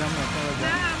Cam yok.